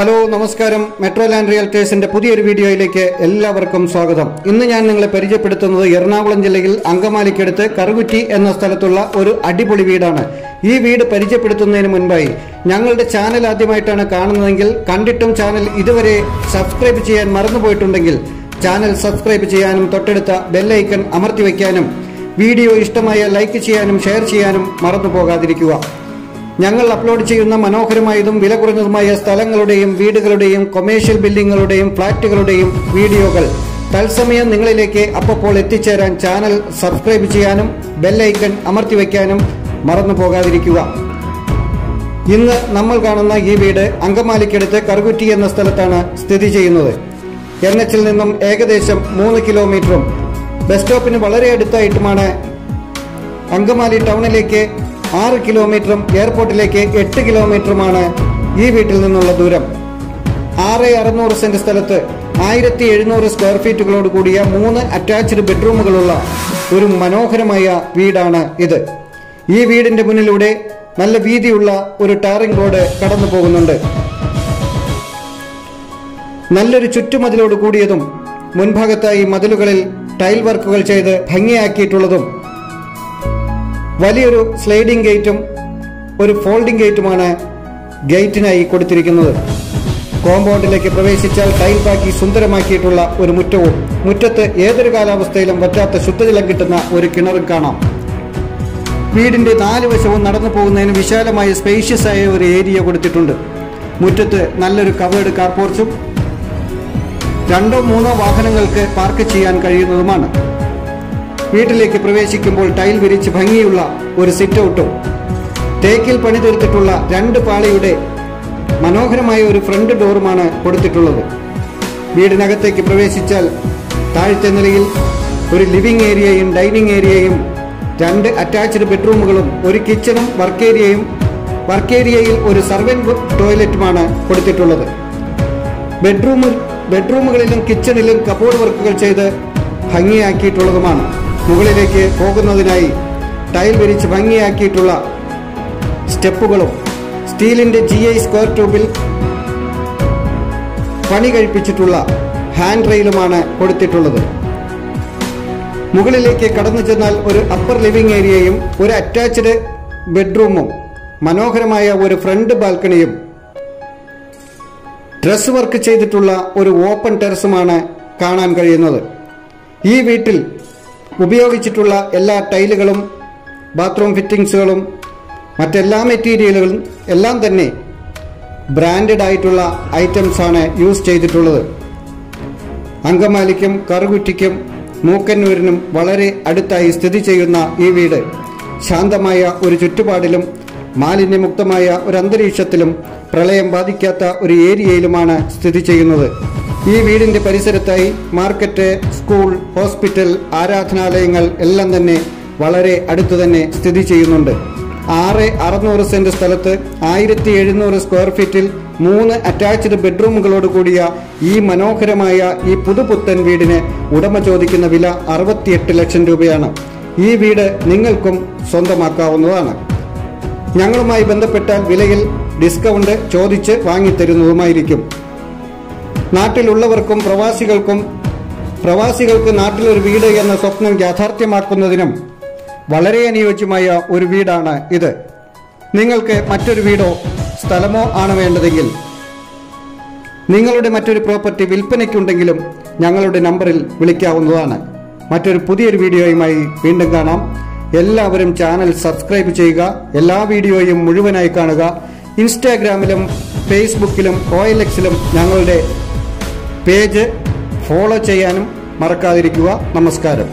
Hello നമസ്കാരം. Metro land റിയൽറ്റേഴ്സിന്റെ പുതിയൊരു വീഡിയോയിലേക്ക് എല്ലാവർക്കും സ്വാഗതം. ഇന്ന് ഞാൻ നിങ്ങളെ പരിചയപ്പെടുത്തുന്നത് എറണാകുളം ജില്ലയിൽ അങ്കമാലിക്കടുത്ത് കറുകുറ്റി എന്ന സ്ഥലത്തുള്ള ഒരു അടിപൊളി വീടാണ്. ഈ വീട് പരിചയപ്പെടുത്തുന്നതിന് മുൻപായി ഞങ്ങളുടെ ചാനൽ ആദ്യമായിട്ടാണ് കാണുന്നതെങ്കിൽ കണ്ടിട്ടും ചാനൽ ഇതുവരെ സബ്സ്ക്രൈബ് ചെയ്യാൻ മറന്നുപോയിട്ടുണ്ടെങ്കിൽ ചാനൽ സബ്സ്ക്രൈബ് ചെയ്യാനും തൊട്ടടുത്ത ബെല്ലൈക്കൺ അമർത്തി വയ്ക്കാനും വീഡിയോ ഇഷ്ടമായ ലൈക്ക് ചെയ്യാനും ഷെയർ ചെയ്യാനും മറന്നു പോകാതിരിക്കുക ഞങ്ങൾ അപ്ലോഡ് ചെയ്യുന്ന മനോഹരമായതും വില കുറഞ്ഞതുമായ സ്ഥലങ്ങളുടെയും വീടുകളുടെയും കൊമേഴ്ഷ്യൽ ബിൽഡിങ്ങുകളുടെയും ഫ്ളാറ്റുകളുടെയും വീഡിയോകൾ തത്സമയം നിങ്ങളിലേക്ക് അപ്പോൾ എത്തിച്ചേരാൻ ചാനൽ സബ്സ്ക്രൈബ് ചെയ്യാനും ബെല്ലൈക്കൺ അമർത്തി വയ്ക്കാനും മറന്നു പോകാതിരിക്കുക. ഇന്ന് നമ്മൾ കാണുന്ന ഈ വീട് അങ്കമാലിക്കടുത്ത് കറുകുറ്റി എന്ന സ്ഥലത്താണ് സ്ഥിതി ചെയ്യുന്നത്. എൻ എച്ചിൽ നിന്നും ഏകദേശം മൂന്ന് കിലോമീറ്ററും ബസ് സ്റ്റോപ്പിന് വളരെ അടുത്തായിട്ടുമാണ് അങ്കമാലി ടൗണിലേക്ക് ആറ് കിലോമീറ്ററും എയർപോർട്ടിലേക്ക് എട്ട് കിലോമീറ്ററുമാണ് ഈ വീട്ടിൽ നിന്നുള്ള ദൂരം. ആറ് അറുന്നൂറ് സെന്റ് സ്ഥലത്ത് ആയിരത്തി എഴുന്നൂറ് സ്ക്വയർ ഫീറ്റുകളോട് കൂടിയ മൂന്ന് അറ്റാച്ച്ഡ് ബെഡ്റൂമുകളുള്ള ഒരു മനോഹരമായ വീടാണ് ഇത്. ഈ വീടിന്റെ മുന്നിലൂടെ നല്ല വീതിയുള്ള ഒരു ടാറിംഗ് റോഡ് കടന്നു പോകുന്നുണ്ട്. നല്ലൊരു ചുറ്റുമതിലോട് കൂടിയതും മുൻഭാഗത്തായി മതിലുകളിൽ ടൈൽ വർക്കുകൾ ചെയ്ത് ഭംഗിയാക്കിയിട്ടുള്ളതും വലിയൊരു സ്ലൈഡിംഗ് ഗേറ്റും ഒരു ഫോൾഡിംഗ് ഗേറ്റുമാണ് ഗേറ്റിനായി കൊടുത്തിരിക്കുന്നത്. കോമ്പൗണ്ടിലേക്ക് പ്രവേശിച്ചാൽ ടൈൽ പാക്കി സുന്ദരമാക്കിയിട്ടുള്ള ഒരു മുറ്റവും മുറ്റത്ത് ഏതൊരു കാലാവസ്ഥയിലും വറ്റാത്ത ശുദ്ധജലം കിട്ടുന്ന ഒരു കിണറും കാണാം. വീടിന്റെ നാല് വശവും നടന്നു പോകുന്നതിന് വിശാലമായ സ്പേഷ്യസ് ആയ ഒരു ഏരിയ കൊടുത്തിട്ടുണ്ട്. മുറ്റത്ത് നല്ലൊരു കവേർഡ് കാർപോർച്ചും രണ്ടോ മൂന്നോ വാഹനങ്ങൾക്ക് പാർക്ക് ചെയ്യാൻ കഴിയുന്നതുമാണ്. വീട്ടിലേക്ക് പ്രവേശിക്കുമ്പോൾ ടൈൽ വിരിച്ച് ഭംഗിയുള്ള ഒരു സിറ്റ് ഔട്ടും തേക്കിൽ പണിതീർത്തിട്ടുള്ള രണ്ട് പാളിയുടെ മനോഹരമായ ഒരു ഫ്രണ്ട് ഡോറുമാണ് കൊടുത്തിട്ടുള്ളത്. വീടിനകത്തേക്ക് പ്രവേശിച്ചാൽ താഴത്തെ നിലയിൽ ഒരു ലിവിംഗ് ഏരിയയും ഡൈനിങ് ഏരിയയും രണ്ട് അറ്റാച്ച്ഡ് ബെഡ്റൂമുകളും ഒരു കിച്ചണും വർക്ക് ഏരിയയും വർക്ക് ഏരിയയിൽ ഒരു സർവന്റ് ടോയ്ലറ്റുമാണ് കൊടുത്തിട്ടുള്ളത്. ബെഡ്റൂമിൽ ബെഡ്റൂമുകളിലും കിച്ചണിലും കബോർഡ് വർക്കുകൾ ചെയ്ത് ഭംഗിയാക്കിയിട്ടുള്ളതുമാണ്. മുകളിലേക്ക് പോകുന്നതിനായി ടൈൽ വിരിച്ച് ഭംഗിയാക്കിയിട്ടുള്ള സ്റ്റെപ്പുകളും സ്റ്റീലിന്റെ ജി ഐ സ്ക്വയർ ട്യൂബിൽ പണി കഴിപ്പിച്ചിട്ടുള്ള ഹാൻഡ് റെയിലുമാണ് കൊടുത്തിട്ടുള്ളത്. മുകളിലേക്ക് കടന്നു ചെന്നാൽ ഒരു അപ്പർ ലിവിംഗ് ഏരിയയും ഒരു അറ്റാച്ച്ഡ് ബെഡ്റൂമും മനോഹരമായ ഒരു ഫ്രണ്ട് ബാൽക്കണിയും ഡ്രസ് വർക്ക് ചെയ്തിട്ടുള്ള ഒരു ഓപ്പൺ ടെറസുമാണ് കാണാൻ കഴിയുന്നത്. ഈ വീട്ടിൽ ഉപയോഗിച്ചിട്ടുള്ള എല്ലാ ടൈലുകളും ബാത്റൂം ഫിറ്റിംഗ്സുകളും മറ്റെല്ലാ മെറ്റീരിയലുകളും എല്ലാം തന്നെ ബ്രാൻഡഡ് ആയിട്ടുള്ള ഐറ്റംസാണ് യൂസ് ചെയ്തിട്ടുള്ളത്. അങ്കമാലിക്കും കറുകുറ്റിക്കും മൂക്കന്നൂരിനും വളരെ അടുത്തായി സ്ഥിതി ചെയ്യുന്ന ഈ വീട് ശാന്തമായ ഒരു ചുറ്റുപാടിലും മാലിന്യമുക്തമായ ഒരു അന്തരീക്ഷത്തിലും പ്രളയം ബാധിക്കാത്ത ഒരു ഏരിയയിലുമാണ് സ്ഥിതി ചെയ്യുന്നത്. ഈ വീടിന്റെ പരിസരത്തായി മാർക്കറ്റ് സ്കൂൾ ഹോസ്പിറ്റൽ ആരാധനാലയങ്ങൾ എല്ലാം തന്നെ വളരെ അടുത്തു തന്നെ സ്ഥിതി ചെയ്യുന്നുണ്ട്. ആറ് അറുന്നൂറ് സെന്റ് സ്ഥലത്ത് ആയിരത്തി എഴുന്നൂറ് സ്ക്വയർ ഫീറ്റിൽ മൂന്ന് അറ്റാച്ച്ഡ് ബെഡ്റൂമുകളോട് കൂടിയ ഈ മനോഹരമായ ഈ പുതുപുത്തൻ വീടിന് ഉടമ ചോദിക്കുന്ന വില അറുപത്തിയെട്ട് ലക്ഷം രൂപയാണ്. ഈ വീട് നിങ്ങൾക്കും സ്വന്തമാക്കാവുന്നതാണ്. ഞങ്ങളുമായി ബന്ധപ്പെട്ടാൽ വിലയിൽ ഡിസ്കൗണ്ട് ചോദിച്ച് വാങ്ങിത്തരുന്നതുമായിരിക്കും. നാട്ടിലുള്ളവർക്കും പ്രവാസികൾക്കും പ്രവാസികൾക്ക് നാട്ടിലൊരു വീട് എന്ന സ്വപ്നം യാഥാർത്ഥ്യമാക്കുന്നതിനും വളരെ അനുയോജ്യമായ ഒരു വീടാണ് ഇത്. നിങ്ങൾക്ക് മറ്റൊരു വീടോ സ്ഥലമോ ആണ് വേണ്ടതെങ്കിൽ നിങ്ങളുടെ മറ്റൊരു പ്രോപ്പർട്ടി വിൽപ്പനയ്ക്കുണ്ടെങ്കിലും ഞങ്ങളുടെ നമ്പറിൽ വിളിക്കാവുന്നതാണ്. മറ്റൊരു പുതിയൊരു വീഡിയോയുമായി വീണ്ടും കാണാം. എല്ലാവരും ചാനൽ സബ്സ്ക്രൈബ് ചെയ്യുക എല്ലാ വീഡിയോയും മുഴുവനായി കാണുക. ഇൻസ്റ്റാഗ്രാമിലും ഫേസ്ബുക്കിലും ഒ എൽ എക്സിലും ഞങ്ങളുടെ പേജ് ഫോളോ ചെയ്യാനും മറക്കാതിരിക്കുക. നമസ്കാരം.